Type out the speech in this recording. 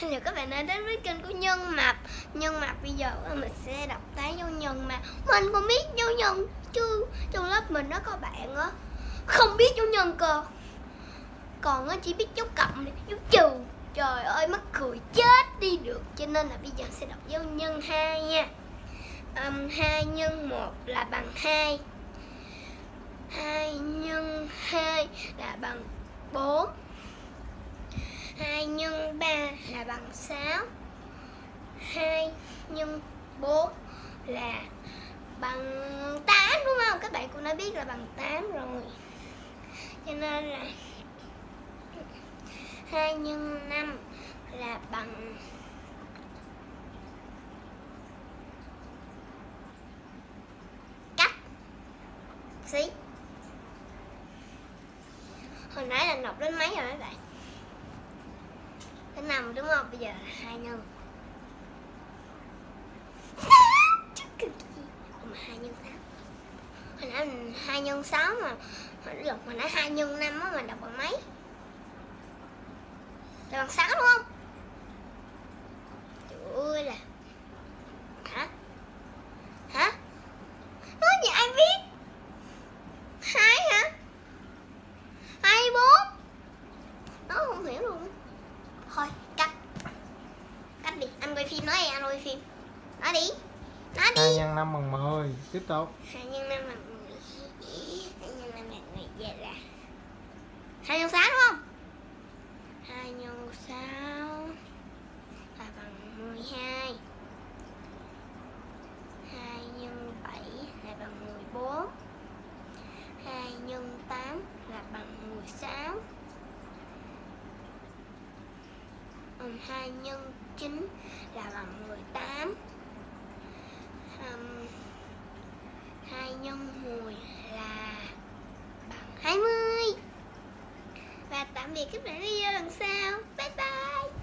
Hello các bạn đã đến với kênh của Nhân Mập. Nhân Mập bây giờ mình sẽ đọc tán dấu nhân mà. Mình không biết dấu nhân chứ Trong lớp mình nó có bạn á. Không biết dấu nhân cơ. Còn nó chỉ biết dấu cộng này, dấu trừ. Trời ơi mắc cười chết đi được. Cho nên là bây giờ sẽ đọc dấu nhân 2 nha. Um, 2 nhân 1 là bằng 2 2 nhân 2 là bằng 4 2 nhân 3 là bằng 6 2 nhân 4 là bằng 8 đúng không? Các bạn cũng đã biết là bằng 8 rồi. Cho nên là 2 nhân 5 là bằng cách xí. Hồi nãy là nộp đến mấy rồi các bạn? Đến năm đúng không? Bây giờ là hai nhân. Mà hai nhân sáu. Hồi nãy mình hai nhân sáu mà, hồi nãy hồi nãy hai nhân năm á mà đọc bằng mấy? Đọc bằng sáu, đúng không trời ơi là hả hả nói gì ai biết hai hả hai bốn nó không hiểu luôn thôi cắt cắt đi anh quay phim nói đi anh quay phim. Nói đi. Nói hai đi. nhân năm bằng 10 tiếp tục. Hai nhân năm bằng 12 nhân 9 là bằng 18 um, 2 nhân 10 là bằng 20 Và tạm biệt các bạn video lần sau. Bye bye.